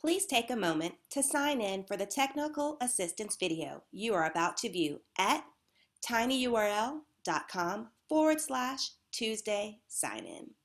Please take a moment to sign in for the technical assistance video you are about to view at tinyurl.com forward slash Tuesday sign in.